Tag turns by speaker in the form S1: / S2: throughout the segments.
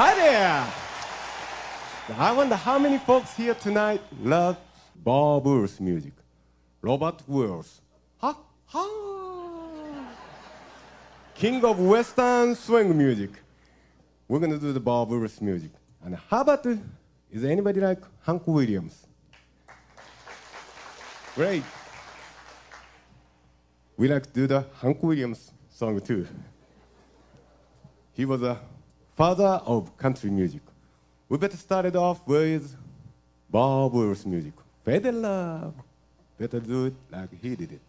S1: Hi there! I wonder how many folks here tonight love Bob Wills music. Robert Wills. Ha ha! King of Western swing music. We're gonna do the Bob Wills music. And how about is anybody like Hank Williams? Great. We like to do the Hank Williams song too. He was a father of country music. We better start it off with Bob Wills music. In love. Better do it like he did it.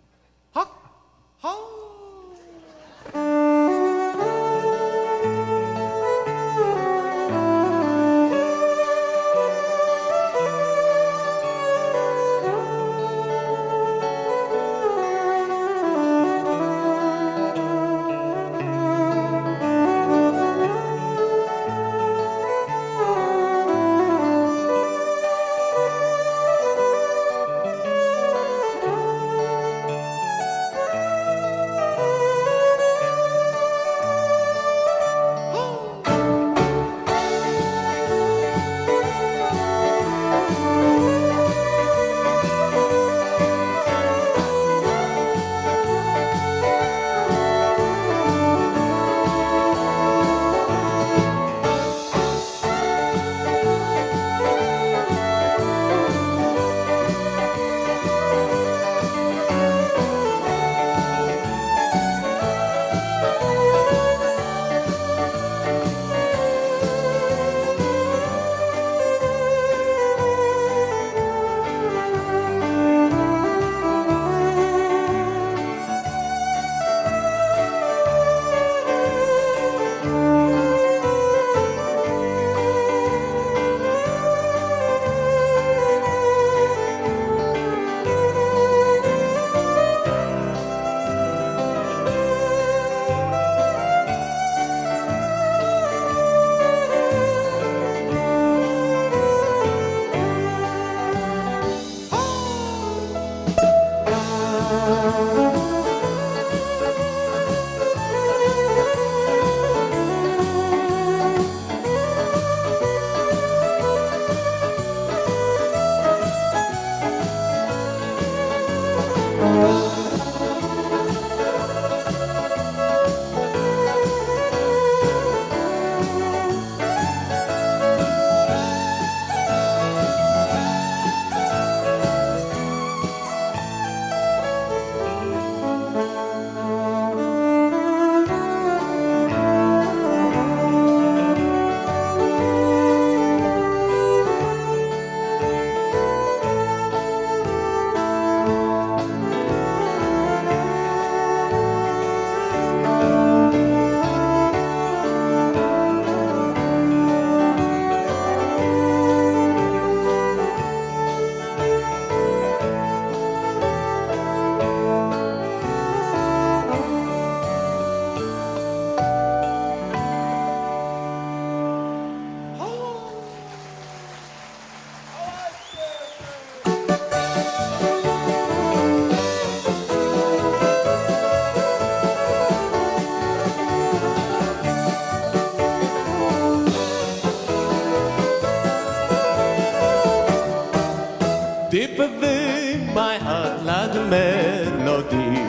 S2: Within my heart lies a melody,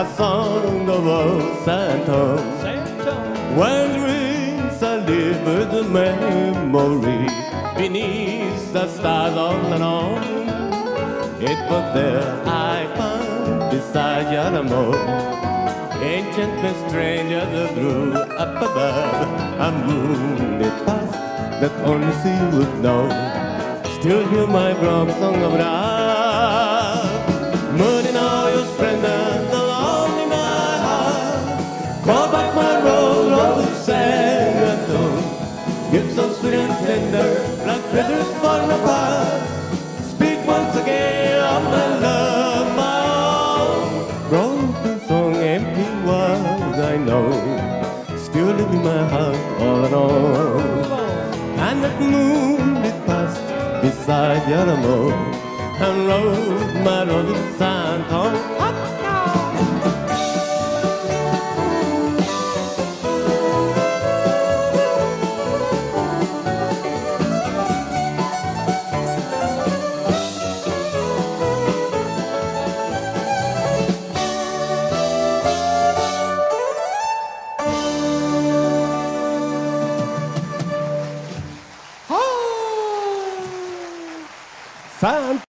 S2: a song of old Santos. Wanderings I live with the memory beneath the stars all alone. It was there I found beside Yaramo. Ancient and stranger that grew up above, a moonlit past that only sea would know still hear my drum song of love. Sweet and tender, like feathers falling apart. Speak once again of my love, my own. Broken song, empty words, I know. Still live in my heart all alone. And that moonlit past beside the Yaramo and rode my rolling Santo.
S1: Sant